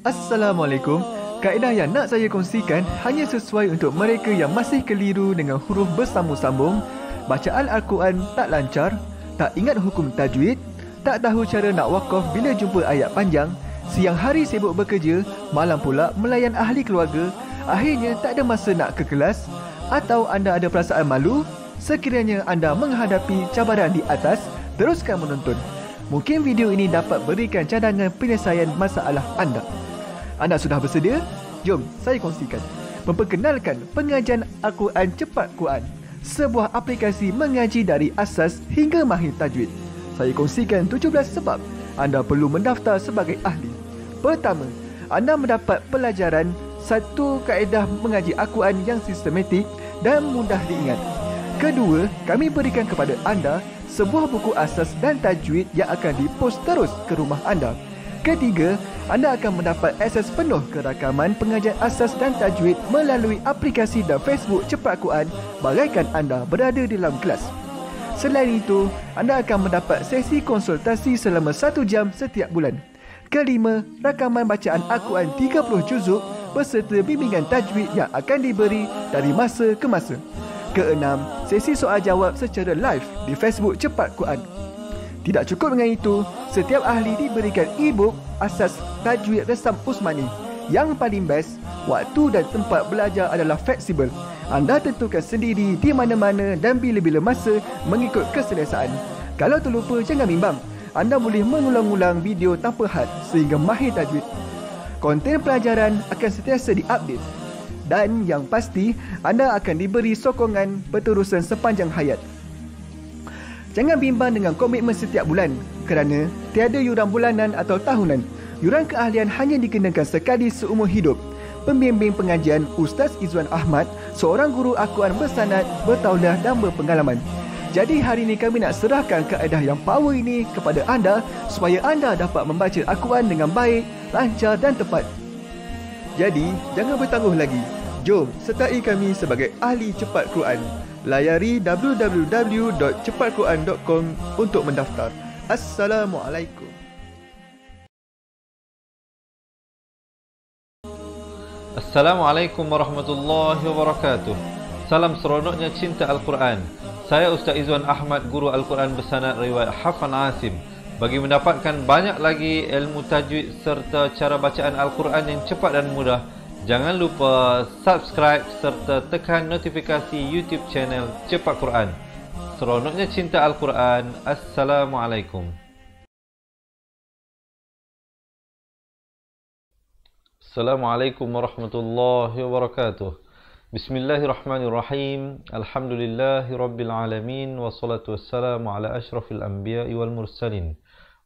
Assalamualaikum. Kaedah yang nak saya kongsikan hanya sesuai untuk mereka yang masih keliru dengan huruf bersambung-sambung, bacaan Al-Quran tak lancar, tak ingat hukum tajwid, tak tahu cara nak wakaf bila jumpa ayat panjang, siang hari sibuk bekerja, malam pula melayan ahli keluarga, akhirnya tak ada masa nak ke kelas, atau anda ada perasaan malu, sekiranya anda menghadapi cabaran di atas, teruskan menonton. Mungkin video ini dapat berikan cadangan penyelesaian masalah anda. Anda sudah bersedia? Jom saya kongsikan. Memperkenalkan pengajian Al-Quran Cepat Quran. Sebuah aplikasi mengaji dari asas hingga mahir tajwid. Saya kongsikan 17 sebab anda perlu mendaftar sebagai ahli. Pertama, anda mendapat pelajaran satu kaedah mengaji Al-Quran yang sistematik dan mudah diingat. Kedua, kami berikan kepada anda sebuah buku asas dan tajwid yang akan dipost terus ke rumah anda. Ketiga, anda akan mendapat akses penuh ke rakaman pengajian asas dan tajwid melalui aplikasi dan Facebook Cepat Quran bagaikan anda berada di dalam kelas. Selain itu, anda akan mendapat sesi konsultasi selama satu jam setiap bulan. Kelima, rakaman bacaan Al-Quran 30 juzuk beserta bimbingan tajwid yang akan diberi dari masa ke masa. Keenam, sesi soal jawab secara live di Facebook Cepat Quran. Tidak cukup dengan itu, setiap ahli diberikan e-book asas tajwid resam Usmani. Yang paling best, waktu dan tempat belajar adalah fleksibel. Anda tentukan sendiri di mana-mana dan bila-bila masa mengikut keselesaan. Kalau terlupa, jangan bimbang. Anda boleh mengulang-ulang video tanpa had sehingga mahir tajwid. Konten pelajaran akan sentiasa diupdate. Dan yang pasti, anda akan diberi sokongan berterusan sepanjang hayat. Jangan bimbang dengan komitmen setiap bulan kerana tiada yuran bulanan atau tahunan. Yuran keahlian hanya dikenakan sekali seumur hidup. Pembimbing pengajian Ustaz Izwan Ahmad, seorang guru Al-Quran bersanad, bertaulah dan berpengalaman. Jadi hari ini kami nak serahkan kaedah yang power ini kepada anda supaya anda dapat membaca Al-Quran dengan baik, lancar dan tepat. Jadi, jangan bertangguh lagi. Jom sertai kami sebagai ahli cepat Quran. Layari www.cepatquran.com untuk mendaftar. Assalamualaikum. Assalamualaikum warahmatullahi wabarakatuh. Salam seronoknya cinta Al-Quran. Saya Ustaz Izwan Ahmad, Guru Al-Quran bersanad riwayat Hafan Asim. Bagi mendapatkan banyak lagi ilmu tajwid serta cara bacaan Al-Quran yang cepat dan mudah, Jangan lupa subscribe serta tekan notifikasi YouTube channel Cepat Quran. Seronoknya cinta Al-Quran. Assalamualaikum. Assalamualaikum warahmatullahi wabarakatuh. Bismillahirrahmanirrahim. Alhamdulillahi rabbil alamin. Wassalatu wassalamu ala ashrafil anbiya'i wal mursalin.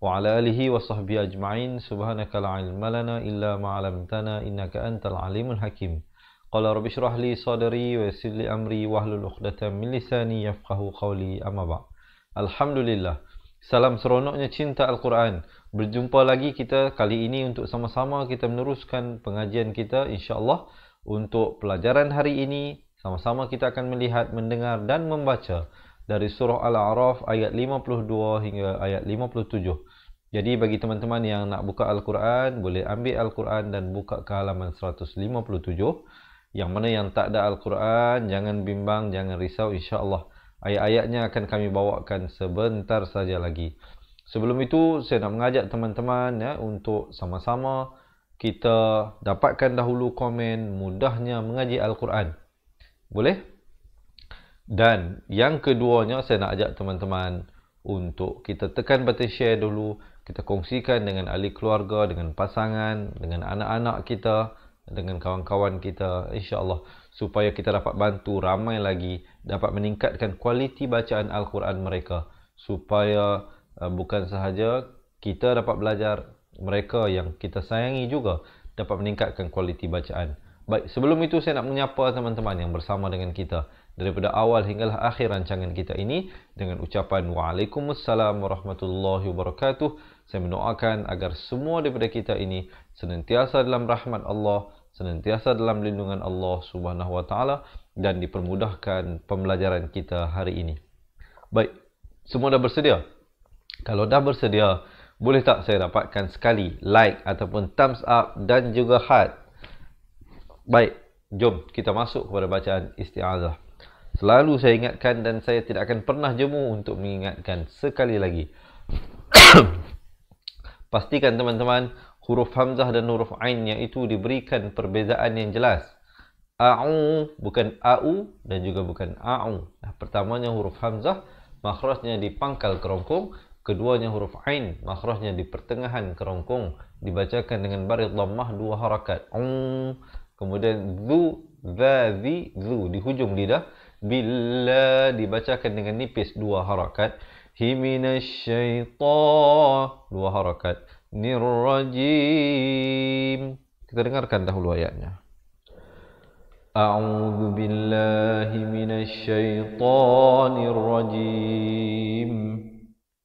وعلى wa وصحبه أجمعين سبحانك لا علم لنا illa ما علمتنا إنك antal alimul hakim. Qala rabbi اشرح li صدري wa لي أمري واحلل عقدة من min lisani yafqahu qawli amma ba. Alhamdulillah. Salam seronoknya cinta Al-Quran. Berjumpa lagi kita kali ini untuk sama-sama kita meneruskan pengajian kita insya-Allah. Untuk pelajaran hari ini sama-sama kita akan melihat, mendengar dan membaca dari surah Al-A'raf ayat 52 hingga ayat 57. Jadi bagi teman-teman yang nak buka Al-Quran, boleh ambil Al-Quran dan buka ke halaman 157. Yang mana yang tak ada Al-Quran, jangan bimbang, jangan risau insya-Allah. Ayat-ayatnya akan kami bawakan sebentar saja lagi. Sebelum itu, saya nak mengajak teman-teman ya untuk sama-sama kita dapatkan dahulu komen mudahnya mengaji Al-Quran. Boleh? Dan yang keduanya, saya nak ajak teman-teman untuk kita tekan button share dulu kita kongsikan dengan ahli keluarga, dengan pasangan, dengan anak-anak kita, dengan kawan-kawan kita, insya-Allah supaya kita dapat bantu ramai lagi dapat meningkatkan kualiti bacaan Al-Quran mereka supaya uh, bukan sahaja kita dapat belajar mereka yang kita sayangi juga dapat meningkatkan kualiti bacaan. Baik, sebelum itu saya nak menyapa teman-teman yang bersama dengan kita daripada awal hinggalah akhir rancangan kita ini dengan ucapan Waalaikumsalam warahmatullahi wabarakatuh. Saya mendoakan agar semua daripada kita ini senantiasa dalam rahmat Allah, senantiasa dalam lindungan Allah Subhanahu Wa Taala dan dipermudahkan pembelajaran kita hari ini. Baik, semua dah bersedia? Kalau dah bersedia, Boleh tak saya dapatkan sekali like ataupun thumbs up dan juga heart? Baik, jom kita masuk kepada bacaan isti'azah. Selalu saya ingatkan dan saya tidak akan pernah jemu untuk mengingatkan sekali lagi. Pastikan teman-teman huruf hamzah dan huruf ainnya itu diberikan perbezaan yang jelas. A'u bukan a'u dan juga bukan a'u. Nah, pertamanya huruf hamzah makhrajnya di pangkal kerongkong, keduanya huruf ain makhrajnya di pertengahan kerongkong dibacakan dengan baris dhammah dua harakat. Um, kemudian zu, za, zi, zu di hujung lidah bila dibacakan dengan nipis dua harakat himinasyaitan dua harakat. Nirrajim. Kita dengarkan dahulu ayatnya. A'udzu billahi minasyaitanir rajim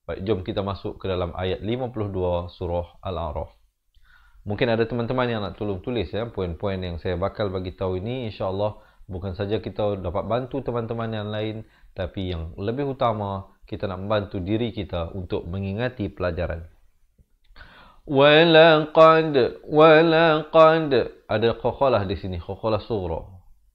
baik jom kita masuk ke dalam ayat 52 surah al-a'raf. Mungkin ada teman-teman yang nak tolong tulis ya poin-poin yang saya bakal bagi tahu ini. insya-Allah bukan saja kita dapat bantu teman-teman yang lain tapi yang lebih utama kita nak membantu diri kita untuk mengingati pelajaran. Walaqad walaqad ada qaqalah di sini, qaqalah surah.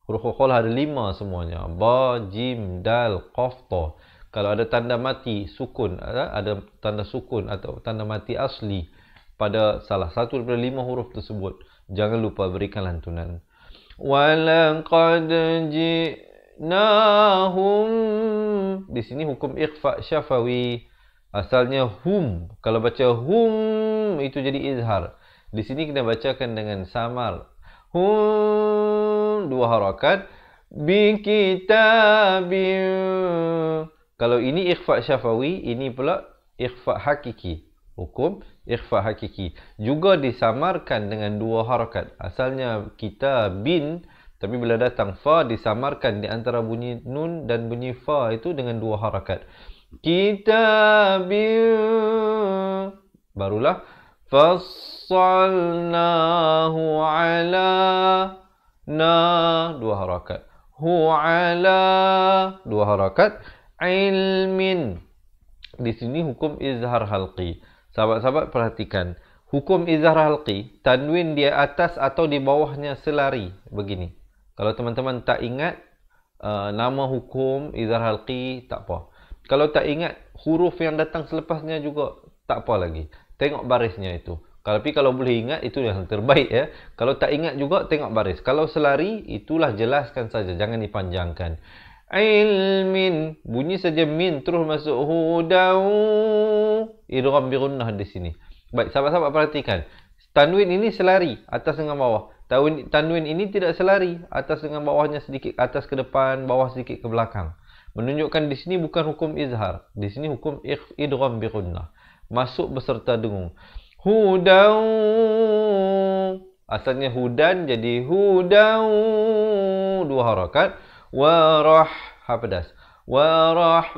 Huruf qalqalah ada lima semuanya. Ba, jim, dal, qaf, ta. Kalau ada tanda mati sukun, ada tanda sukun atau tanda mati asli pada salah satu daripada lima huruf tersebut, jangan lupa berikan lantunan. Walaqad ji'nahum Di sini hukum ikhfa syafawi. Asalnya hum. Kalau baca hum itu jadi izhar. Di sini kita bacakan dengan samar. Hum dua harakat. Bi kalau ini ikhfa syafawi ini pula ikhfa hakiki. Hukum ikhfa hakiki. Juga disamarkan dengan dua harakat. Asalnya kita bin tapi bila datang fa disamarkan di antara bunyi nun dan bunyi fa itu dengan dua harakat. Kitabin barulah fassalnahu ala na dua harakat. Hu ala dua harakat. Ilmin di sini hukum izhar halqi. Sahabat-sahabat perhatikan hukum izhar halqi tanwin di atas atau di bawahnya selari begini kalau teman-teman tak ingat uh, nama hukum izhar halqi tak apa kalau tak ingat huruf yang datang selepasnya juga tak apa lagi Tengok barisnya itu. Tapi kalau boleh ingat, itu yang terbaik ya. Kalau tak ingat juga, tengok baris. Kalau selari, itulah jelaskan saja. Jangan dipanjangkan. Ilmin. Bunyi saja min. Terus masuk hudau. Idram birunnah di sini. Baik, sahabat-sahabat perhatikan. Tanwin ini selari. Atas dengan bawah. Tanwin ini tidak selari. Atas dengan bawahnya sedikit. Atas ke depan, bawah sedikit ke belakang. Menunjukkan di sini bukan hukum izhar. Di sini hukum idram birunnah masuk beserta dengung. Hudau. Asalnya hudan jadi hudau. Dua harakat. Warah. Ha pedas. Warahmatal.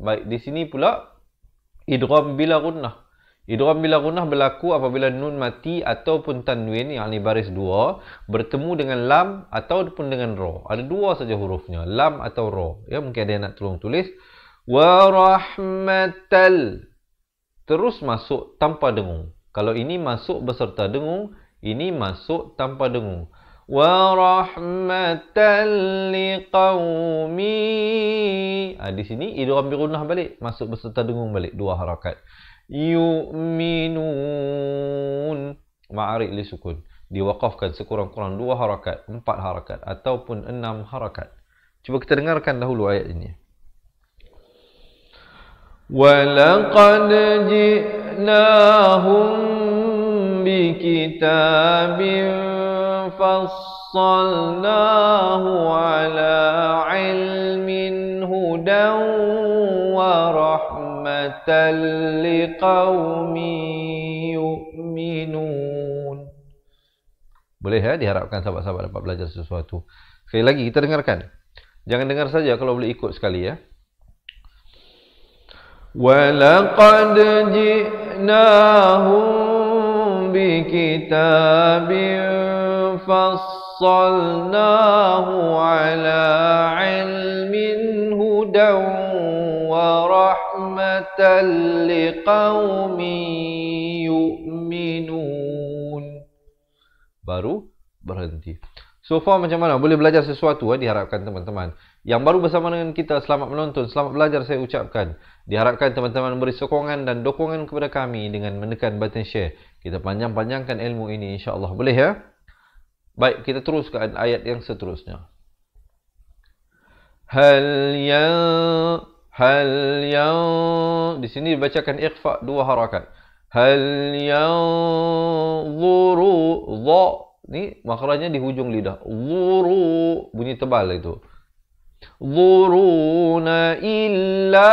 Baik, di sini pula. Idram bila gunnah. Idram bila gunnah berlaku apabila nun mati ataupun tanwin yang ini baris dua bertemu dengan lam ataupun dengan ro. Ada dua saja hurufnya, lam atau ro. Ya, mungkin ada yang nak tolong tulis. Wa rahmatal. Terus masuk tanpa dengung. Kalau ini masuk beserta dengung ini masuk tanpa dengung. Wa rahmatal liqaumi. Ah di sini idgham bi balik masuk beserta dengung balik dua harakat yu'minun. Ma'arik li sukun. Diwakafkan sekurang-kurang dua harakat empat harakat ataupun enam harakat. Cuba kita dengarkan dahulu ayat ini. Walaqad ji'nahum bikitabin ala ilmin hudan wa ورحمة ورحمة لقوم يؤمنون Boleh ya diharapkan sahabat-sahabat dapat belajar sesuatu. Sekali lagi kita dengarkan. Jangan dengar saja kalau boleh ikut sekali ya. ولقد جئناهم بكتاب فصلناه على علم هدى ورحمة rahmatan liqaumin yu'minun. Baru berhenti. So far macam mana? Boleh belajar sesuatu eh? diharapkan teman-teman. Yang baru bersama dengan kita, selamat menonton, selamat belajar saya ucapkan. Diharapkan teman-teman beri sokongan dan dokongan kepada kami dengan menekan button share. Kita panjang-panjangkan ilmu ini insya-Allah. Boleh ya? Baik, kita teruskan ayat yang seterusnya. Hal yang hal yang di sini dibacakan ikhfa dua harakat. Hal yang zuru dha Ni makhrajnya di hujung lidah. Zuru bunyi tebal itu. Zuruna illa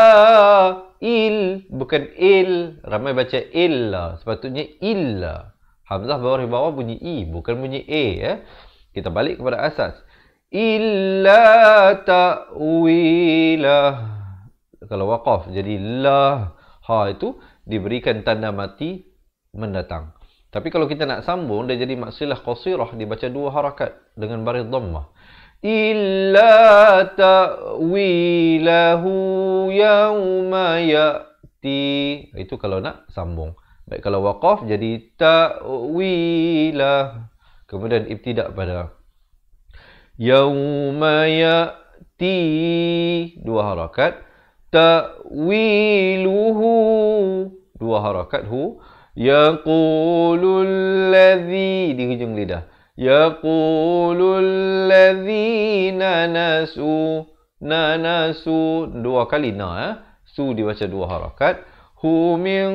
il bukan il ramai baca illa sepatutnya illa hamzah bawah bawah bunyi i bukan bunyi e ya kita balik kepada asas illa ta'wilah kalau waqaf jadi la ha itu diberikan tanda mati mendatang tapi kalau kita nak sambung dia jadi maksilah qasirah dibaca dua harakat dengan baris dhammah. Illa ta'wilahu yawma ya'ti. Itu kalau nak sambung. Baik kalau waqaf jadi ta'wilah. Kemudian ibtidak pada yawma ya'ti dua harakat ta'wiluhu dua harakat hu Yaqulul ladzi di hujung lidah. Yaqulul ladzina nasu nanasu dua kali na eh. Su dibaca dua harakat. Hu min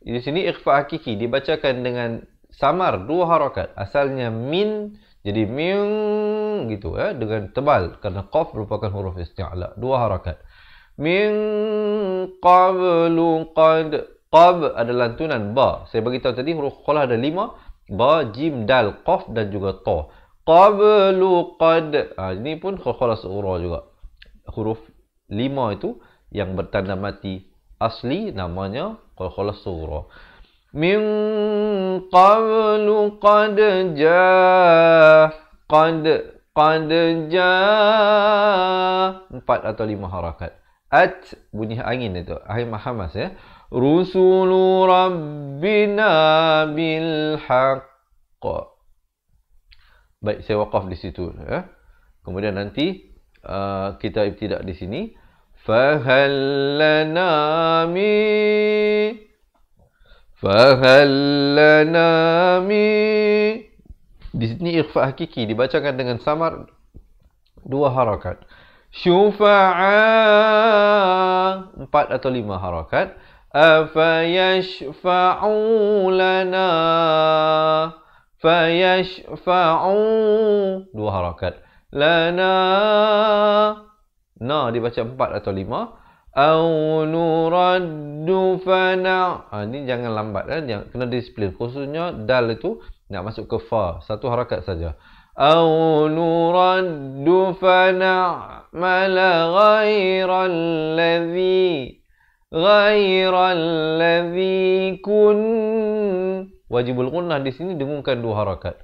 di sini ikhfa hakiki dibacakan dengan samar dua harakat. Asalnya min jadi min gitu ya dengan tebal kerana qaf merupakan huruf isti'la dua harakat. Min qablu qad Qab adalah lantunan ba. Saya bagi tahu tadi huruf qalah ada lima. Ba, jim, dal, qaf dan juga ta. Qablu qad. Ha, ini pun qalah seura juga. Huruf lima itu yang bertanda mati asli namanya qalah seura. Min qablu qad ja qad qad ja empat atau lima harakat. At bunyi angin itu. Ahim Mahamas ya rusulu rabbina bil haqq. Baik, saya wakaf di situ ya. Kemudian nanti uh, kita ibtidak di sini fahal lana mi Fahal lana mi. Di sini ikhfa hakiki dibacakan dengan samar dua harakat. Syufa'a empat atau lima harakat. Afayashfa'u lana. Fayashfa'u dua harakat. Lana. Na dibaca empat atau lima. Au nuraddu fana. Ha, Ini jangan lambat kan yang Kena disiplin. Khususnya dal itu Nak masuk ke fa. Satu harakat saja. Au nuraddu fana. Mala ghairallazi Ghairallazi kun. Wajibul gunnah. Di sini dengungkan dua harakat.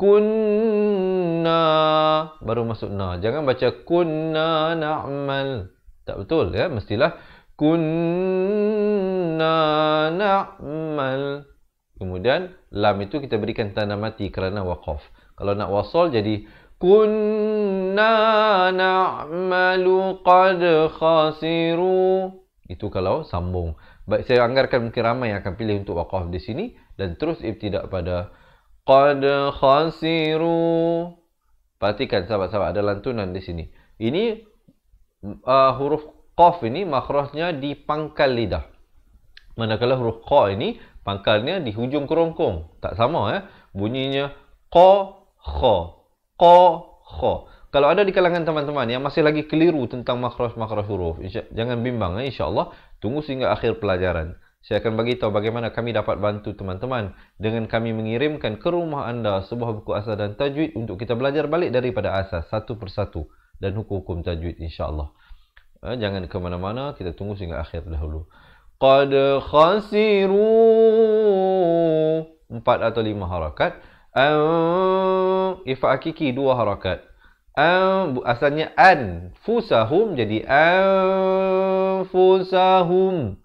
Kunna. Baru masuk na. Jangan baca kunna na'mal. na tak betul ya mestilah kunna na'mal kemudian lam itu kita berikan tanda mati kerana waqaf kalau nak wasal jadi kunna na'malu qad khasiru itu kalau sambung. Baik, saya anggarkan mungkin ramai yang akan pilih untuk waqaf di sini dan terus ibtidak pada qad khasiru. Perhatikan sahabat-sahabat ada lantunan di sini. Ini uh, huruf qaf ini makhrajnya di pangkal lidah. Manakala huruf qa ini pangkalnya di hujung kerongkong. Tak sama ya. Eh? Bunyinya qa kha. Qa kha. Kalau ada di kalangan teman-teman yang masih lagi keliru tentang makhraj-makhraj huruf, jangan bimbang eh, insya-Allah. Tunggu sehingga akhir pelajaran. Saya akan bagi tahu bagaimana kami dapat bantu teman-teman dengan kami mengirimkan ke rumah anda sebuah buku asas dan tajwid untuk kita belajar balik daripada asas satu persatu dan hukum-hukum tajwid insya-Allah. Eh, jangan ke mana-mana, kita tunggu sehingga akhir dahulu. Qad khasiru empat atau lima harakat. Ifa hakiki dua harakat. asalnya anfusahum jadi anfusahum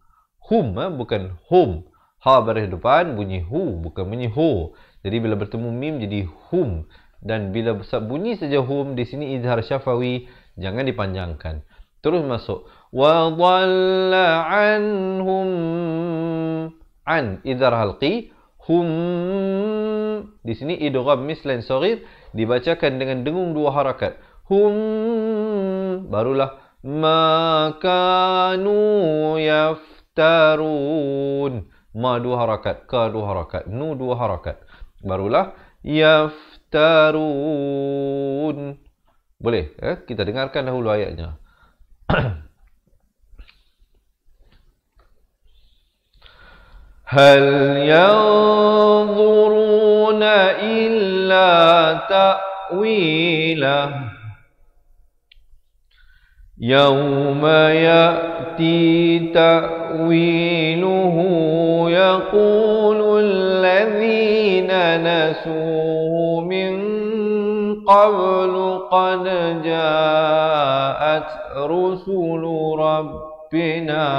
hum eh, bukan hum ha baris depan bunyi hu bukan bunyi hu jadi bila bertemu mim jadi hum dan bila bunyi saja hum di sini izhar syafawi jangan dipanjangkan. Terus masuk wa dhalla anhum an izhar halqi hum di sini idgham mislan saghir dibacakan dengan dengung dua harakat. Hum barulah makanu yaftarun. Ma dua harakat ka dua harakat nu dua harakat. Barulah yaftarun boleh eh? kita dengarkan dahulu ayatnya هل ينظرون إلا تأويله يوم يأتي تأويله يقول الذين نسوه من قبل قد جاءت رسل ربنا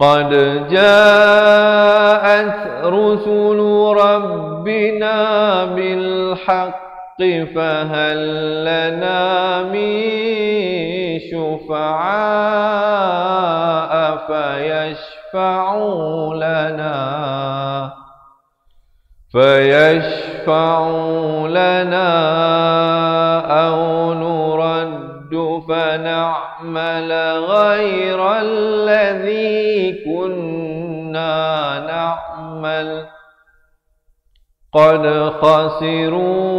قد جاءت رسل ربنا بالحق فهل لنا من شفعاء فيشفعوا لنا فيشفعوا لنا أو نرد فنعمل غير الذي كنا نعمل. قد خسروا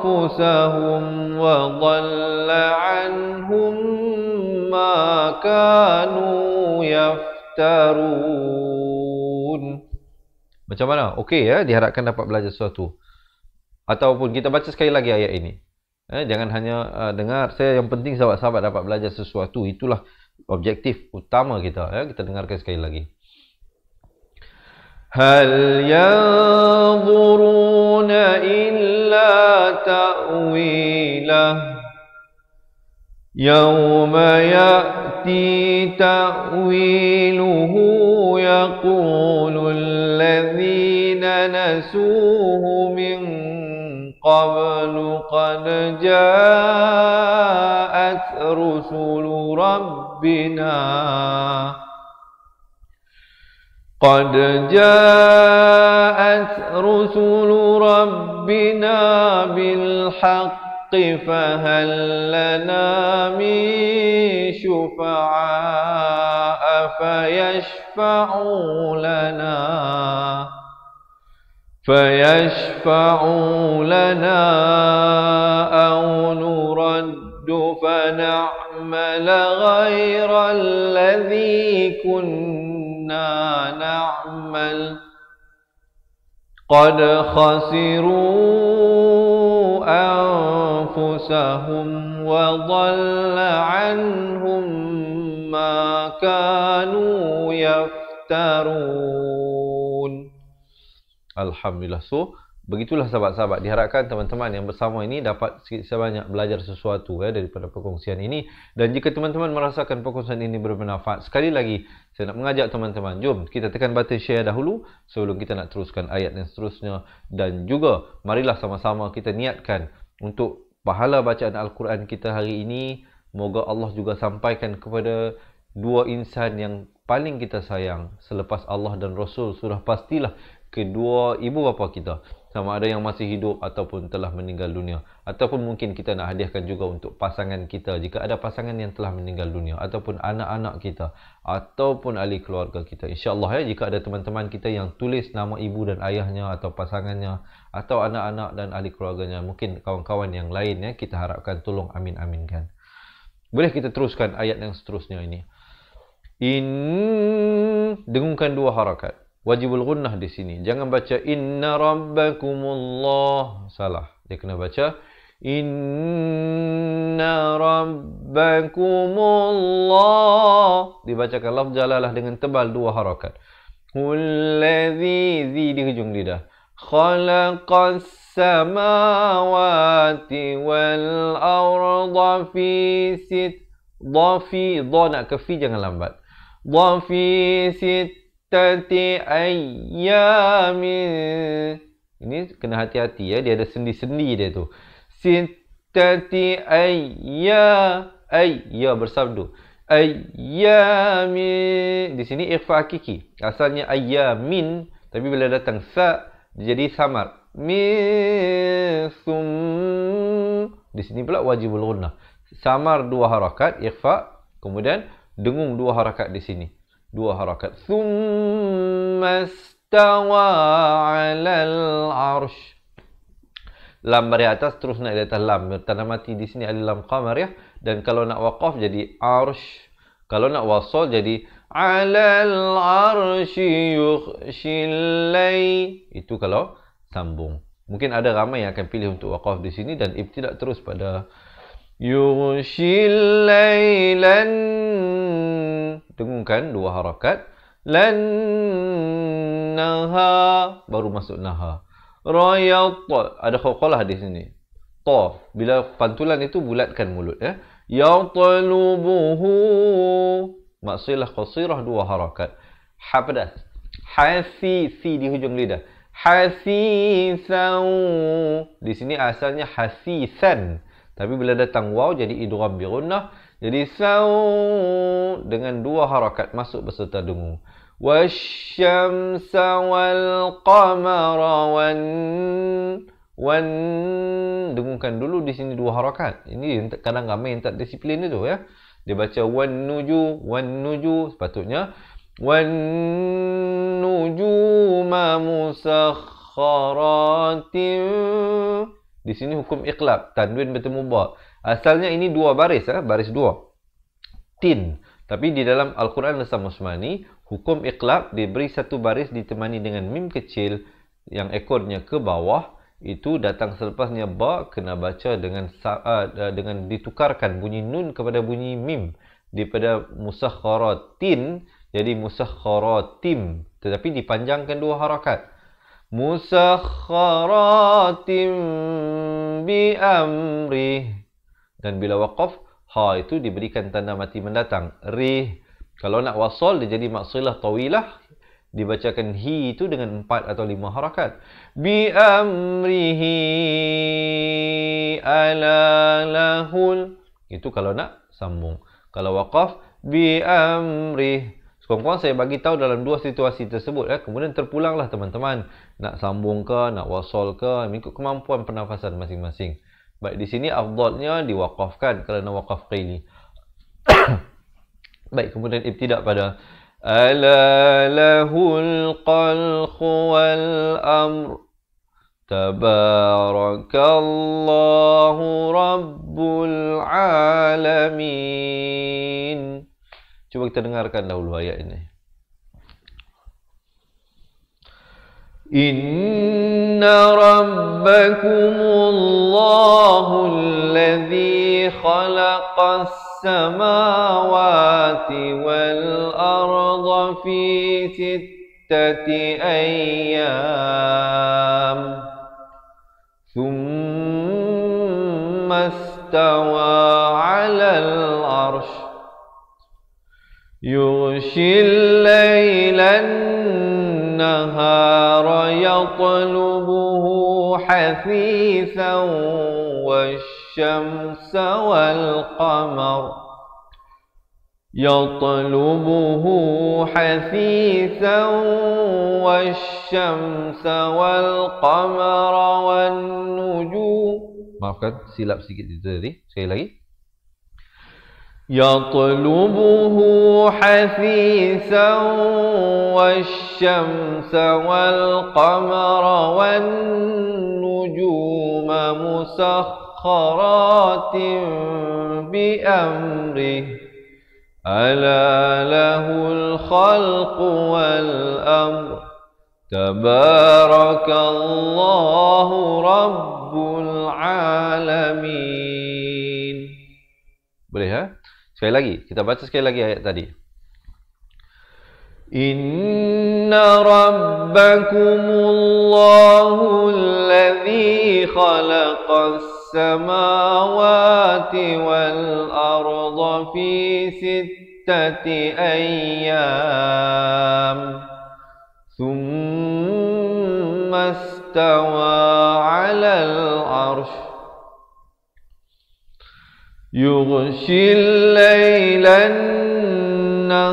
أنفسهم وضل عنهم ما كانوا يفترون. Macam mana? Okey ya, diharapkan dapat belajar sesuatu. Ataupun kita baca sekali lagi ayat ini. Eh, jangan hanya uh, dengar. Saya yang penting sahabat-sahabat dapat belajar sesuatu. Itulah objektif utama kita. Ya. Kita dengarkan sekali lagi. هل ينظرون إلا تأويله يوم يأتي تأويله يقول الذين نسوه من قبل قد جاءت رسل ربنا قد جاءت رسل ربنا بالحق فهل لنا من شفعاء فيشفعوا لنا؟ فيشفعوا لنا أو نرد فنعمل غير الذي كنا نعمل؟ قد خسروا أنفسهم وضل عنهم ما كانوا يفترون. لله. So begitulah sahabat-sahabat. Diharapkan teman-teman yang bersama ini dapat sebanyak belajar sesuatu ya daripada perkongsian ini. Dan jika teman-teman merasakan perkongsian ini bermanfaat sekali lagi saya nak mengajak teman-teman jom kita tekan button share dahulu sebelum kita nak teruskan ayat yang seterusnya. Dan juga marilah sama-sama kita niatkan untuk pahala bacaan al-Quran kita hari ini. Moga Allah juga sampaikan kepada dua insan yang paling kita sayang selepas Allah dan Rasul. Sudah pastilah kedua ibu bapa kita sama ada yang masih hidup ataupun telah meninggal dunia. Ataupun mungkin kita nak hadiahkan juga untuk pasangan kita. Jika ada pasangan yang telah meninggal dunia ataupun anak-anak kita ataupun ahli keluarga kita. Insyaallah ya jika ada teman-teman kita yang tulis nama ibu dan ayahnya atau pasangannya atau anak-anak dan ahli keluarganya mungkin kawan-kawan yang lain ya kita harapkan tolong amin aminkan boleh kita teruskan ayat yang seterusnya ini? In dengungkan dua harakat wajibul gunnah di sini. Jangan baca inna rabbakumullah. Salah. Dia kena baca inna rabbakumullah. Dibacakan lafz jalalah dengan tebal dua harakat. Hullazi zi di hujung lidah. khalaqas samawati wal arda fi sit dhafi dha nak ke fi jangan lambat dhafi sittati ayyamin ini kena hati-hati ya dia ada sendi-sendi dia tu. Sittati ayya ay ya bersabdu. Ayyamin di sini ikhfa hakiki. Asalnya ayyamin tapi bila datang sa jadi samar. Min di sini pula wajibul ghunnah. Samar dua harakat ikhfa kemudian dengung dua harakat di sini dua harakat. Thumma stawa 'alal 'arsy lam dari atas terus naik di atas lam. Tanda mati di sini ada lam qamar ya. Dan kalau nak waqaf jadi 'arsy kalau nak wasal jadi 'alal 'arsy yukhshil itu kalau sambung. Mungkin ada ramai yang akan pilih untuk waqaf di sini dan ibtidak terus pada yughshil dengungkan dua harakat. Lan naha baru masuk naha. Rayat ada khaqalah di sini. Ta bila pantulan itu bulatkan mulut ya. Yatlubuhu maksilah qasirah dua harakat. Habdas hasi si di hujung lidah. Hasisan di sini asalnya hasisan. Tapi bila datang waw jadi idgham bi gunnah jadi saw dengan dua harakat masuk beserta dengung. Wasyamsa wal qamara wan wan dengungkan dulu di sini dua harakat. Ini kadang ramai yang tak disiplin itu ya. Dia baca wan nuju wan nuju sepatutnya wan nuju ma musakharatin di sini hukum iqlab, tanwin bertemu ba. Asalnya ini dua baris, eh? baris dua. Tin. Tapi di dalam Al-Quran Nasam Usmani, hukum iqlab diberi satu baris ditemani dengan mim kecil yang ekornya ke bawah. Itu datang selepasnya ba kena baca dengan dengan ditukarkan bunyi nun kepada bunyi mim. Daripada musakharatin jadi musakharatim. Tetapi dipanjangkan dua harakat musakharatim bi amri dan bila waqaf ha itu diberikan tanda mati mendatang. Ri kalau nak wasal dia jadi maksilah tawilah. Dibacakan hi itu dengan empat atau lima harakat. Bi amrihi ala lahul. Itu kalau nak sambung. Kalau waqaf bi amrihi Kawan-kawan saya bagi tahu dalam dua situasi tersebut ya. Kemudian terpulanglah teman-teman. Nak sambung ke, nak wasol ke, mengikut kemampuan pernafasan masing-masing. Baik di sini afdalnya diwakafkan kerana wakaf qaili. Baik kemudian ibtidak pada ala lahul qalqu wal amr tabarakallahu rabbul alamin Cuba kita dengarkan dahulu ayat ini. إن ربكم الله الذي خلق السماوات والأرض في ستة أيام ثم استوى على العرش يغشي الليل النهار يطلبه حثيثا والشمس والقمر يطلبه حثيثا والشمس والقمر والنجوم Maafkan silap sedikit itu tadi. Sekali lagi. يطلبه حثيثا والشمس والقمر والنجوم مسخرات بأمره ألا له الخلق والأمر تبارك الله رب العالمين Boleh? Sekali lagi, kita baca sekali lagi ayat tadi. إن ربكم الله الذي خلق السماوات والأرض في ستة أيام ثم استوى على العرش يغشي الليل النهار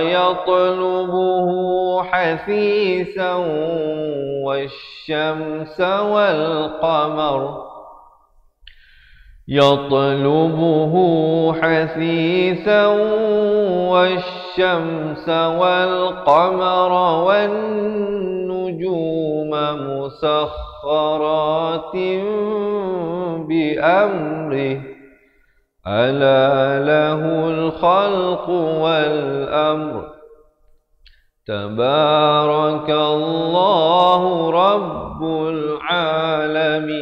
يطلبه حثيثا والشمس والقمر يطلبه حثيثا والشمس والقمر والنجوم مسخرات بأمره ألا له الخلق والأمر تبارك الله رب العالمين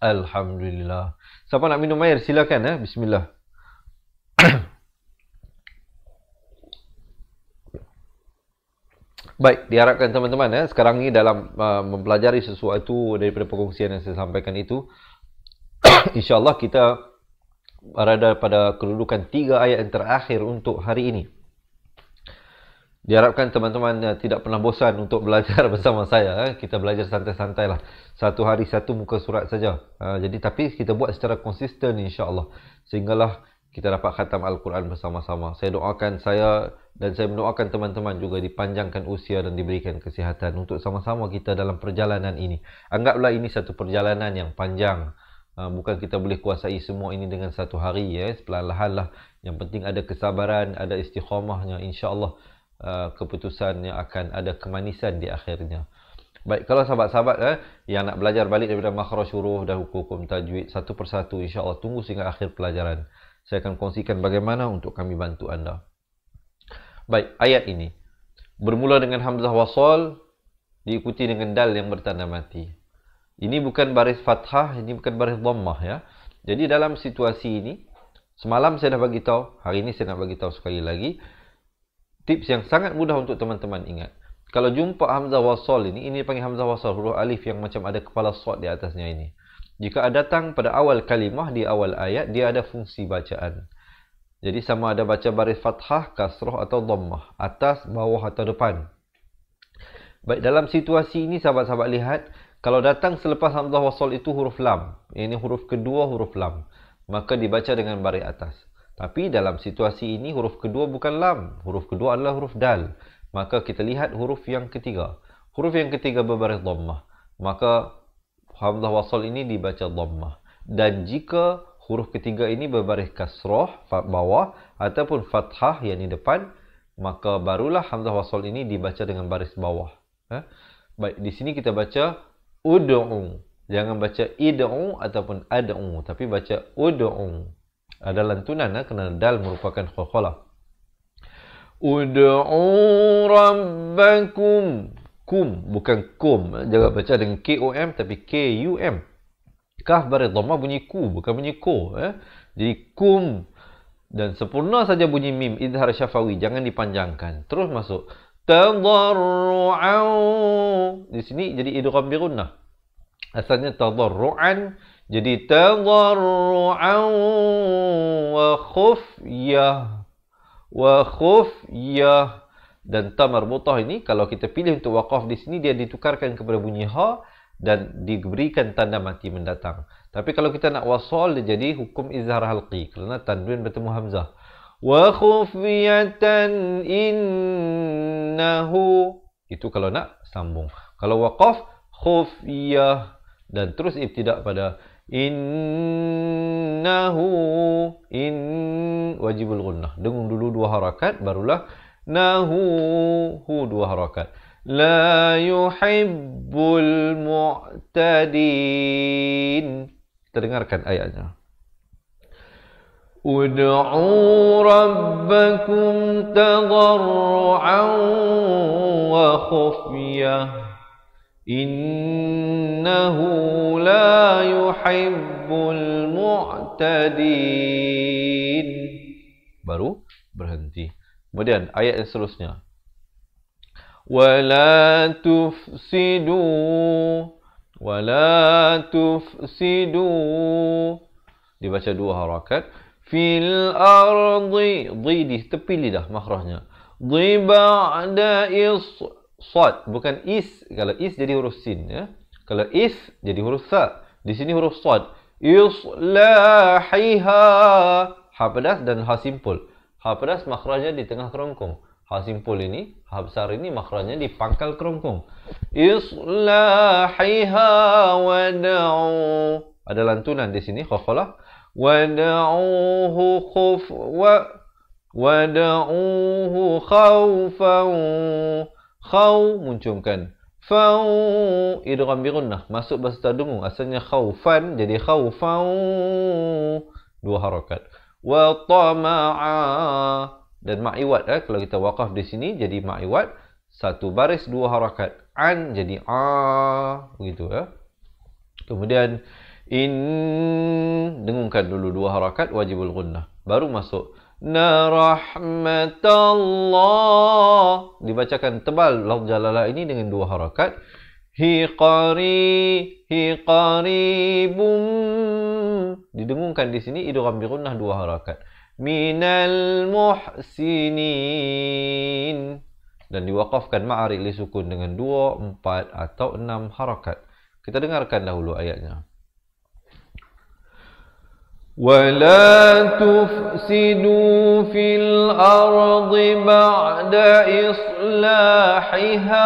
الحمد لله Siapa nak minum air silakan eh bismillah Baik, diharapkan teman-teman eh sekarang ni dalam uh, mempelajari sesuatu daripada perkongsian yang saya sampaikan itu InsyaAllah kita berada pada kedudukan tiga ayat yang terakhir untuk hari ini. Diharapkan teman-teman eh, tidak pernah bosan untuk belajar bersama saya. Eh. Kita belajar santai-santai lah. Satu hari satu muka surat saja. Eh, jadi tapi kita buat secara konsisten insyaAllah. Sehinggalah kita dapat khatam Al-Quran bersama-sama. Saya doakan saya dan saya mendoakan teman-teman juga dipanjangkan usia dan diberikan kesihatan untuk sama-sama kita dalam perjalanan ini. Anggaplah ini satu perjalanan yang panjang. Ha, bukan kita boleh kuasai semua ini dengan satu hari ya. Perlahan lah. Yang penting ada kesabaran ada istiqamahnya insyaallah uh, keputusannya akan ada kemanisan di akhirnya. Baik kalau sahabat-sahabat eh, yang nak belajar balik daripada makhraj huruf dan hukum tajwid satu persatu insyaallah tunggu sehingga akhir pelajaran. Saya akan kongsikan bagaimana untuk kami bantu anda. Baik ayat ini. Bermula dengan hamzah wasal diikuti dengan dal yang bertanda mati ini bukan baris fathah, ini bukan baris dhammah ya. Jadi dalam situasi ini, semalam saya dah bagi tahu, hari ini saya nak bagi tahu sekali lagi tips yang sangat mudah untuk teman-teman ingat. Kalau jumpa hamzah wasal ini, ini panggil hamzah wasal huruf alif yang macam ada kepala sad di atasnya ini. Jika ada datang pada awal kalimah di awal ayat, dia ada fungsi bacaan. Jadi sama ada baca baris fathah, kasrah atau dhammah, atas, bawah atau depan. Baik dalam situasi ini sahabat-sahabat lihat kalau datang selepas hamzah wasal itu huruf lam, ini huruf kedua huruf lam, maka dibaca dengan baris atas. Tapi dalam situasi ini huruf kedua bukan lam, huruf kedua adalah huruf dal. Maka kita lihat huruf yang ketiga. Huruf yang ketiga berbaris dhammah. Maka hamzah wasal ini dibaca dhammah. Dan jika huruf ketiga ini berbaris kasrah bawah ataupun fathah yang di depan, maka barulah hamzah wasal ini dibaca dengan baris bawah. Ha? Baik, di sini kita baca ud'u. Jangan baca id'u ataupun ad'u, tapi baca ud'u. Ada lantunan lah, kerana dal merupakan khalkhalah. Ud'u rabbakum. Kum, bukan kum. Jangan baca dengan K-O-M, tapi K-U-M. Kaf baris dhamma bunyi ku, bukan bunyi ko. Eh? Jadi kum. Dan sempurna saja bunyi mim, idhar syafawi. Jangan dipanjangkan. Terus masuk tadarru'an. Di sini jadi idgham bi gunnah asalnya tadarru'an. Jadi tadarru'an wa khufyah. Wa khufyah. Dan ta marbutah ini kalau kita pilih untuk waqaf di sini dia ditukarkan kepada bunyi ha dan diberikan tanda mati mendatang. Tapi kalau kita nak wasal dia jadi hukum izhar halqi. Kerana tanwin bertemu hamzah وَخُفْيَةً إِنَّهُ Itu kalau nak, sambung. Kalau waqaf, khufiyah. Dan terus ibtidak pada إِنَّهُ in wajibul gunnah. Dengung dulu dua harakat, barulah nahu hu dua harakat. La yuhibbul mu'tadin. Terdengarkan ayatnya. ادعوا ربكم تضرعا وخفية إنه لا يحب المعتدين baru berhenti Kemudian ayat yang seterusnya. Wala tufsidu wala tufsidu dibaca dua harakat fil ardi. Di di tepi lidah makhrajnya. Di ba'da is sad. Bukan is. Kalau is jadi huruf sin ya. Kalau is jadi huruf sa. Di sini huruf sad. Islahiha ha pedas dan ha simpul. Ha pedas makhrajnya di tengah kerongkong. Ha simpul ini ha besar ini makhrajnya di pangkal kerongkong. Islahiha wad'u ada lantunan di sini khafala wad'uhu khuf wa wad'uhu khaufan khaw muncungkan fau idgham bi gunnah masuk bahasa dengung asalnya khaufan jadi khaufan dua harakat wa tama'a dan ma'iwat eh, kalau kita waqaf di sini jadi ma'iwat. Satu baris dua harakat an jadi a begitu ya kemudian in dengungkan dulu dua harakat wajibul gunnah baru masuk. Na rahmatallah dibacakan tebal lafz jalalah ini dengan dua harakat. Hi qari hi qaribum. Didengungkan di sini idgham bi gunnah dua harakat. Minal muhsinin. Dan diwaqafkan ma'ari li sukun dengan dua, empat atau enam harakat. Kita dengarkan dahulu ayatnya ولا تفسدوا في الأرض بعد إصلاحها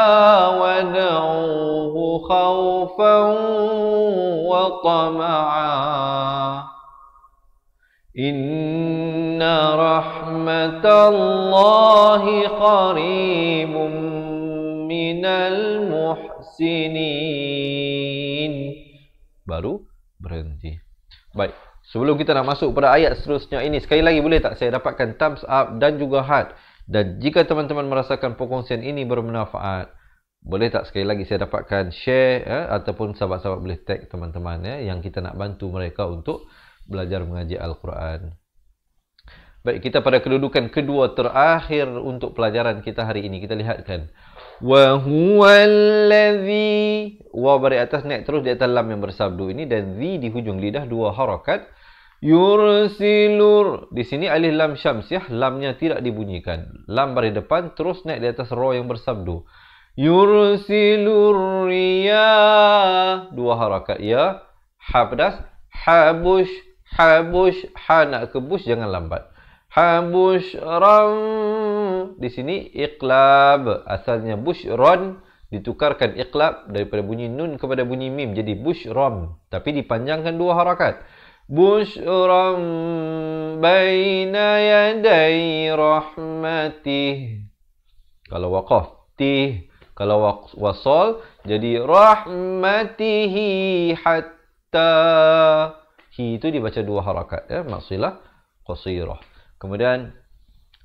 ودعوه خوفا وطمعا إن رحمة الله قريب من المحسنين. Baru berhenti. Baik. Sebelum kita nak masuk pada ayat seterusnya ini, sekali lagi boleh tak saya dapatkan thumbs up dan juga heart. Dan jika teman-teman merasakan perkongsian ini bermanfaat, boleh tak sekali lagi saya dapatkan share ya, ataupun sahabat-sahabat boleh tag teman-teman ya, yang kita nak bantu mereka untuk belajar mengaji Al-Quran. Baik, kita pada kedudukan kedua terakhir untuk pelajaran kita hari ini. Kita lihatkan. Wa alladhi Wa bari atas naik terus di atas lam yang bersabdu ini Dan zi di hujung lidah dua harakat Yursilur. Di sini alif lam syamsiah, lamnya tidak dibunyikan. Lam bari depan terus naik di atas ro yang bersabdu. Yursilur riyah. Dua harakat ya. Ha pedas. Habush. Habush. Ha nak ke bush, jangan lambat. Habush ram. Di sini iqlab. Asalnya bush ron. Ditukarkan iqlab daripada bunyi nun kepada bunyi mim. Jadi bush ram. Tapi dipanjangkan dua harakat. بشرا بين يدي رحمته kalau waqaf tih kalau wasal jadi rahmatihi hatta hi itu dibaca dua harakat ya maksilah qasirah kemudian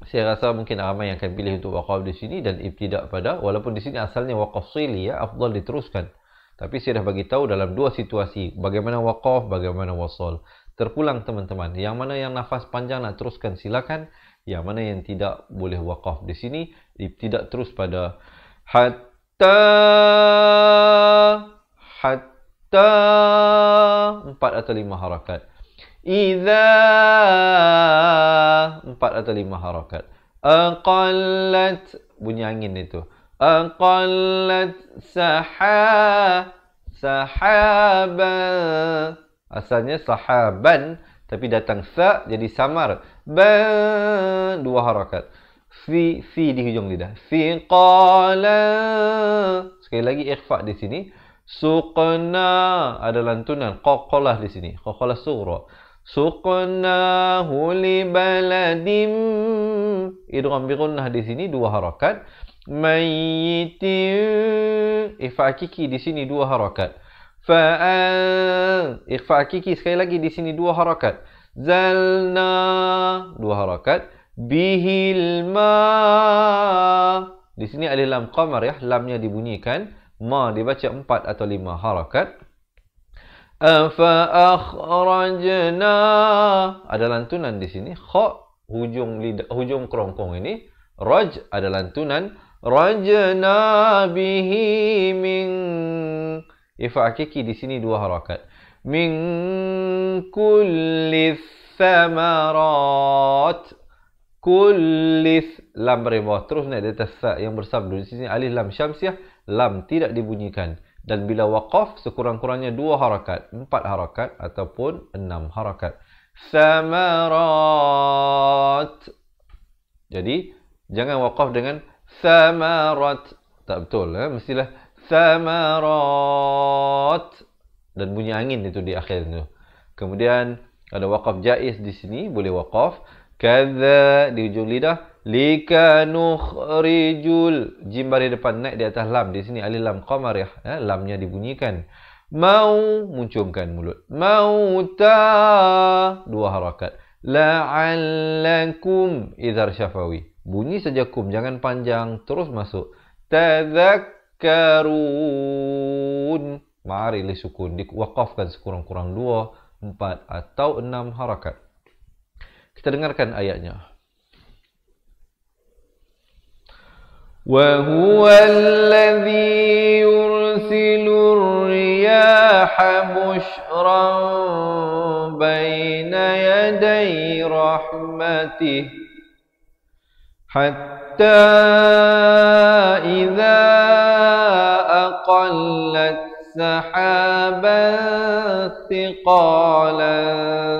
saya rasa mungkin ramai yang akan pilih untuk waqaf di sini dan ibtidak pada walaupun di sini asalnya waqaf sili ya afdal diteruskan tapi saya dah bagi tahu dalam dua situasi bagaimana waqaf, bagaimana wasal. Terpulang teman-teman. Yang mana yang nafas panjang nak teruskan silakan. Yang mana yang tidak boleh waqaf di sini tidak terus pada hatta hatta empat atau lima harakat. Iza empat atau lima harakat. Aqallat bunyi angin itu aqallat saha sahaba asalnya sahaban tapi datang sa jadi samar. Ba dua harakat. Fi fi di hujung lidah. Fi qala. Sekali lagi ikhfa di sini. Suqna ada lantunan. Qaqalah di sini. Qaqalah sughra suqna huli baladim idgham bi di sini dua harakat mayyitin ikhfa hakiki di sini dua harakat fa'al ikhfa hakiki sekali lagi di sini dua harakat zalna dua harakat bihil ma. Di sini ada lam qamar ya lamnya dibunyikan. Ma dibaca empat atau lima harakat fa akhrajna ada lantunan di sini kha hujung lidah hujung kerongkong ini Raj ada lantunan. Rajna bihi min Ifa hakiki di sini dua harakat. Min kulli thamarat. Kulli lam berimbah. Terus naik di atas yang bersabdu. Di sini alif lam syamsiah. Lam tidak dibunyikan. Dan bila waqaf sekurang-kurangnya dua harakat. Empat harakat ataupun enam harakat. Thamarat. Jadi jangan waqaf dengan Thamarat. Tak betul. Eh? Mestilah Thamarat. Dan bunyi angin itu di akhir itu. Kemudian ada waqaf jaiz di sini. Boleh waqaf. Kaza di ujung lidah. Lika nukhrijul. Jim bari depan naik di atas lam. Di sini alih lam qamariyah. Eh? Lamnya dibunyikan. Mau muncungkan mulut. Mauta. Dua harakat. La'allakum idhar syafawi. Bunyi saja kum, jangan panjang, terus masuk. Tadhakkarun. Mari li sukun, diwakafkan sekurang-kurang dua, empat atau enam harakat. Kita dengarkan ayatnya. وهو الذي يرسل الرياح بشرا بين يدي رحمته حتى إذا أقلت سحابا ثقالا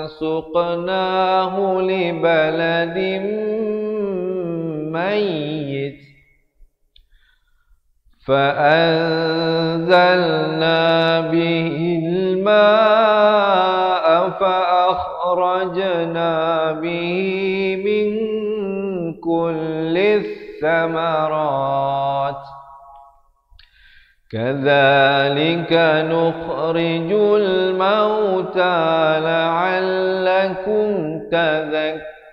سقناه لبلد ميت. فأنزلنا به الماء فأخرجنا به كل الثمرات. كذلك نخرج الموتى لعلكم تذكرون.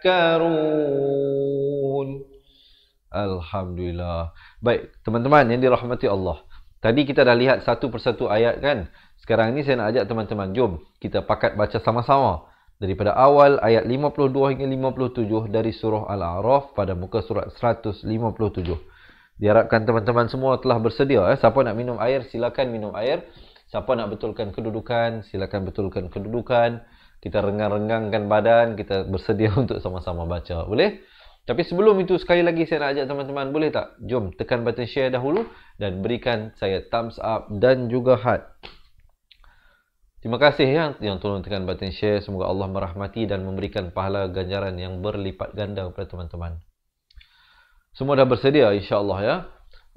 Alhamdulillah. Baik, teman-teman yang dirahmati Allah. Tadi kita dah lihat satu persatu ayat kan? Sekarang ni saya nak ajak teman-teman, jom kita pakat baca sama-sama daripada awal ayat 52 hingga 57 dari surah Al-A'raf pada muka surat 157. Diharapkan teman-teman semua telah bersedia. Eh. Siapa nak minum air, silakan minum air. Siapa nak betulkan kedudukan, silakan betulkan kedudukan. Kita renggang-renggangkan badan, kita bersedia untuk sama-sama baca. Boleh? Tapi sebelum itu, sekali lagi saya nak ajak teman-teman, boleh tak? Jom tekan button share dahulu dan berikan saya thumbs up dan juga heart. Terima kasih ya yang tolong tekan button share. Semoga Allah merahmati dan memberikan pahala ganjaran yang berlipat ganda kepada teman-teman. Semua dah bersedia insya-Allah ya.